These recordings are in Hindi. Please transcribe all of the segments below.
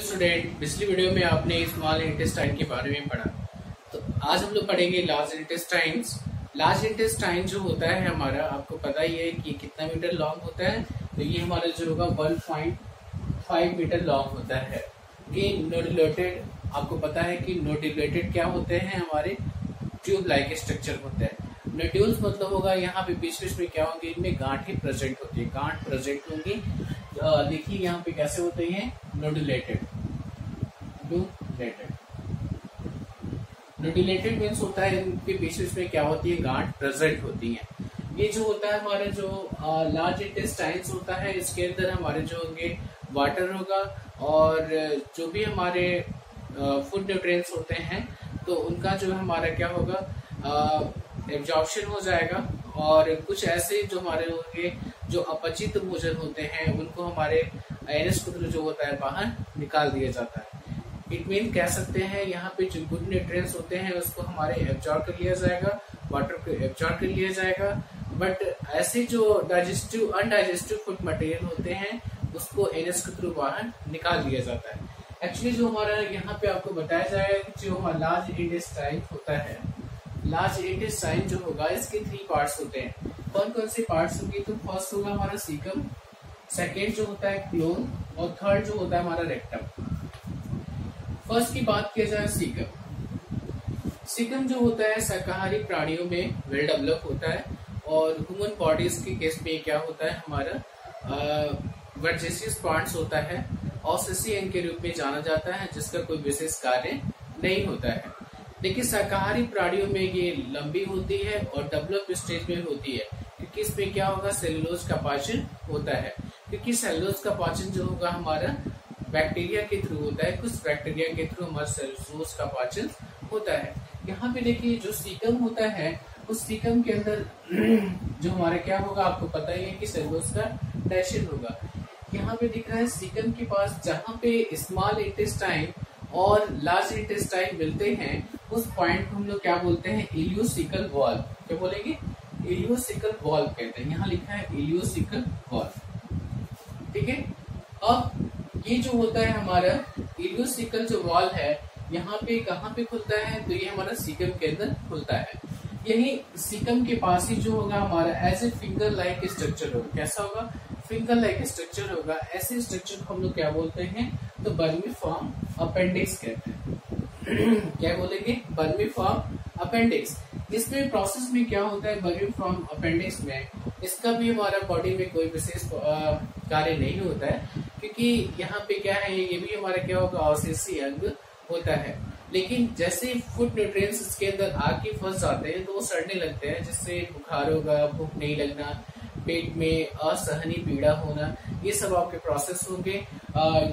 स्टूडेंट पिछली वीडियो में आपने स्मॉल इंटेस्टाइन के बारे में पढ़ा। तो आज हम लोग पढ़ेंगे लार्ज इंटेस्टाइन लार्ज इंटेस्टाइन जो होता है हमारा, आपको पता ही है कि कितना मीटर लॉन्ग होता है। तो ये हमारा जो होगा one point five metre long होता है। कि नोडिलेटेड आपको पता है कि नोडिलेटेड क्या होते हैं हमारे? ट्यूब लाइक स्ट्रक्चर होते हैं। नोड्यूल्स मतलब होगा यहाँ पे बीच बीच में क्या होंगे? इनमें गांठें प्रेजेंट होती है। गांठ प्रेजेंट होंगी। देखिए यहाँ पे कैसे होते हैं? नोडुलेटेड नोडुलेटेड नोडुलेटेड मीन्स होता है इनके बीच में क्या होती है? गांठ प्रेजेंट होती है। ये जो होता है हमारे जो लार्ज इंटेस्टाइन्स होता है, इसके अंदर हमारे जो होंगे वाटर होगा और जो भी हमारे फ़ूड न्यूट्रिएंट्स होते हैं तो उनका जो हमारा क्या होगा? एब्जॉर्प्शन हो जाएगा और कुछ ऐसे जो हमारे होंगे जो अपचित भोजन होते हैं, उनको हमारे एनएस पुत्र जो होता है, बाहर निकाल दिया जाता है। इट मीन कह सकते हैं, यहाँ पे जो गुड न्यूट्रिएंट्स होते हैं, उसको हमारे एब्जॉर्ब कर लिया जाएगा वाटर को एब्जॉर्ब कर लिया जाएगा। बट ऐसे जो डाइजेस्टिव अनडाइजेस्टिव फ़ूड मटेरियल होते हैं, उसको एनएस के थ्रू बाहर निकाल दिया जाता है। एक्चुअली जो हमारा यहाँ पे आपको बताया जाएगा जो हमारा लार्ज इंडेस्टाइन होता है लार्ज इंटेस्टाइन जो होगा, इसके थ्री पार्ट्स होते हैं। कौन कौन से पार्ट्स होंगे? तो फ़र्स्ट होगा हमारा सीकम सेकेंड जो होता है क्लोन और थर्ड जो होता है हमारा रेक्टम फ़र्स्ट की बात किया जाए सीकम सीकम जो होता है, शाकाहारी प्राणियों में वेल डेवलप होता है, और ह्यूमन बॉडीज के केस में क्या होता है? हमारा वर्जेसियस पार्ट्स होता है ऑसिसियन के रूप में जाना जाता है, जिसका कोई विशेष कार्य नहीं होता है. लेकिन शाकाहारी प्राणियों में ये लंबी होती है और डेवलप स्टेज में होती है. क्योंकि इसमें क्या होगा? सेलुलोज का पाचन होता है। क्योंकि सेलुलोज का पाचन जो होगा हमारा बैक्टीरिया के थ्रू होता है। कुछ बैक्टीरिया के थ्रू हमारा सेलुलोज का पाचन होता है। यहाँ पे देखिए, जो सीकम होता है, उस सीकम के अंदर जो हमारा क्या होगा, आपको पता ही है कि सेलुलोज का डाइजेशन होगा। यहाँ पे दिख रहा है सीकम के पास जहाँ पे स्मॉल इंटेस्टाइन और लार्ज इंटेस्टाइन मिलते हैं, उस पॉइंट को हम लोग क्या बोलते हैं? इलियोसिकल वॉल क्या बोलेंगे? इलियोसिकल वॉल कहते हैं। यहाँ लिखा है इलियोसिकल वॉल ठीक है? अब ये जो होता है हमारा, इलियोसिकल जो वॉल है, यहाँ पे कहाँ पे खुलता है? तो ये हमारा सीकम के अंदर खुलता है। यही सीकम के पास ही जो होगा हमारा as a finger like structure होगा। कैसा होगा? फिंगर लाइक स्ट्रक्चर होगा। ऐसे स्ट्रक्चर को हम लोग क्या बोलते हैं? तो बर्मी फॉर्म अपेंडिक्स कहते हैं। क्या बोलेंगे? बर्मी फॉर्म अपेंडिक्स। इसमें प्रोसेस में क्या होता है बर्न फ्रॉम अपेंडिक्स में, इसका भी हमारा बॉडी में कोई विशेष कार्य नहीं होता है, क्योंकि यहाँ पे क्या है, ये भी हमारा क्या होगा अवशेषी अंग होता है। लेकिन जैसे फ़ूड न्यूट्रिएंट्स इसके अंदर आके फंस जाते हैं तो वो सड़ने लगते हैं, जिससे बुखार होगा, भूख नहीं लगना पेट में असहनी पीड़ा होना, ये सब आपके प्रोसेस होंगे।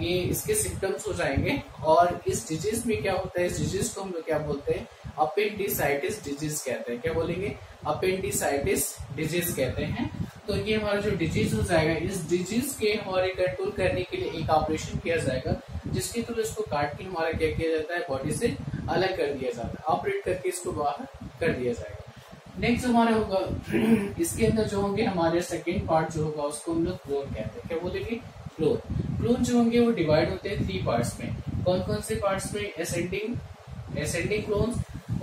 ये इसके सिम्टम्स हो जाएँगे। और इस डिज़ीज़ में क्या होता है? इस डिज़ीज़ को हम लोग क्या बोलते हैं? अपेंडिसाइटिस डिज़ीज़ कहते हैं। क्या बोलेंगे? अपेंडिसाइटिस डिज़ीज़ कहते हैं। तो ये हमारा जो डिज़ीज़ हो जाएगा, इस डिज़ीज़ के हमारे कंट्रोल करने के लिए एक ऑपरेशन किया जाएगा, जिसके थ्रू इसको काट के हमारा क्या किया जाता है? बॉडी से अलग कर दिया जाता है। ऑपरेट करके इसको बाहर कर दिया जाएगा। नेक्स्ट हमारा होगा, इसके अंदर जो होंगे हमारे सेकेंड पार्ट जो होगा, उसको हम लोग क्लोन कहते हैं। क्या बोलेंगे क्लोन क्लोन जो होंगे वो डिवाइड होते हैं थ्री पार्ट्स में। कौन कौन से पार्ट्स में? एसेंडिंग एसेंडिंग क्लोन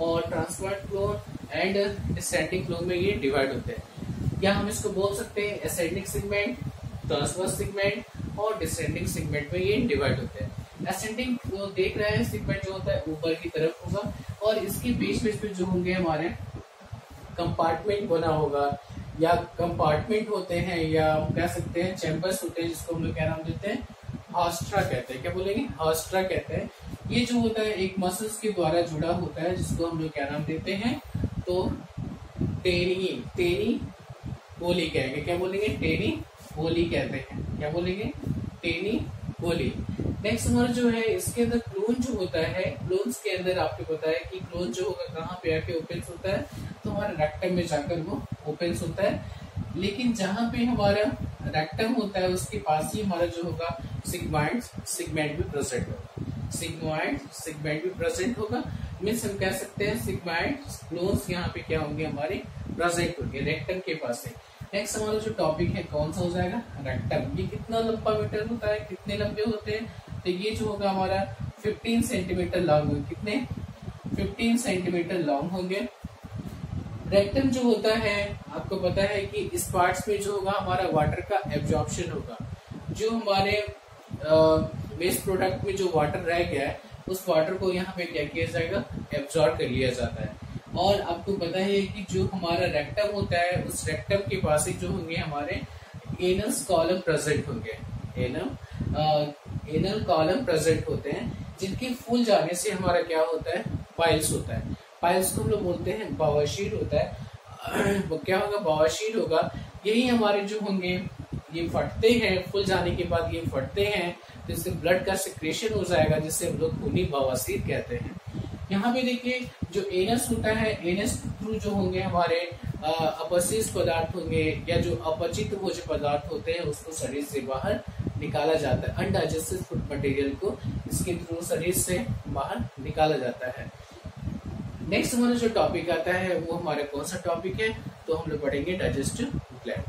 और transverse colon and descending colon में ये डिवाइड होते हैं। या हम इसको बोल सकते हैं? एसेंडिंग सेगमेंट ट्रांसफ़र सेगमेंट और डिसेंडिंग सेगमेंट में ये डिवाइड होते हैं। एसेंडिंग देख रहे हैं सेगमेंट जो होता है ऊपर की तरफ़ होगा और इसके बीच बीच में जो होंगे हमारे कंपार्टमेंट बना होगा, या कंपार्टमेंट होते हैं, या हम कह सकते हैं चैम्बर्स होते हैं, जिसको हम लोग क्या नाम देते हैं? हास्ट्रा कहते हैं। क्या बोलेंगे? हास्ट्रा कहते हैं। ये जो होता है, एक मसल्स के द्वारा जुड़ा होता है, जिसको हम लोग क्या नाम देते हैं? तो टेनी टेनी बोली कहेंगे। क्या बोलेंगे? टेनी बोली कहते हैं। क्या बोलेंगे? टेनी बोली नेक्स्ट हमारा जो है, इसके अंदर क्लोन जो होता है क्लोन्स के अंदर आपको पता है कि क्लोन जो होगा, कहाँ पे आके ओपन होता है? हमारा रेक्टम में जाकर वो ओपन होता है। लेकिन जहाँ पे हमारा रेक्टम होता है, उसके पास ही हमारा जो होगा सिग्माइड सिगमेंट भी प्रेजेंट होगा। सिग्माइड सिगमेंट भी प्रेजेंट होगा। मीन्स हम कह सकते हैं सिग्माइड क्लोन्स यहाँ पे क्या होंगे, हमारे प्रेजेंट होंगे रेक्टम के पास है नेक्स्ट हमारा जो टॉपिक है, कौन सा हो जाएगा? रेक्टम ये कितना लंबा मीटर होता है, कितने लंबे होते हैं? तो ये जो होगा हमारा 15 सेंटीमीटर लॉन्ग होंगे। कितने? 15 सेंटीमीटर लॉन्ग होंगे। रेक्टम जो होता है, आपको पता है कि इस पार्ट्स में जो होगा, हमारा वाटर का एब्जॉर्प्शन होगा। जो हमारे वेस्ट प्रोडक्ट में जो वाटर रह गया है, उस वाटर को यहाँ पे क्या किया जाएगा? एब्जॉर्ब कर लिया जाता है। और आपको पता है कि जो हमारा रेक्टम होता है, उस रेक्टम के पास ही जो होंगे हमारे एनस कॉलम प्रेजेंट होंगे। एनम एनल कॉलम प्रेजेंट होते हैं, जिनके फूल जाने से हमारा क्या होता है? पाइल्स होता है। पाइल्स को हम लोग बोलते हैं बावाशीर होता है, वो क्या होगा? बावाशीर होगा। यही हमारे जो होंगे, ये फटते हैं, फुल जाने के बाद ये फटते हैं तो इससे ब्लड का सिक्रेशन हो जाएगा जिससे हम लोग खूनी बवासीर कहते हैं। यहाँ पे देखिए, जो एनस होता है एनस थ्रू जो होंगे हमारे अपशिष्ट पदार्थ होंगे, या जो अपचित जो पदार्थ होते हैं, उसको शरीर से बाहर निकाला जाता है। अनडाइजेस्टेड फ़ूड मटेरियल को इसके थ्रू शरीर से बाहर निकाला जाता है। नेक्स्ट हमारा जो टॉपिक आता है, वो हमारा कौन सा टॉपिक है? तो हम लोग पढ़ेंगे डाइजेस्टिव ग्लैंड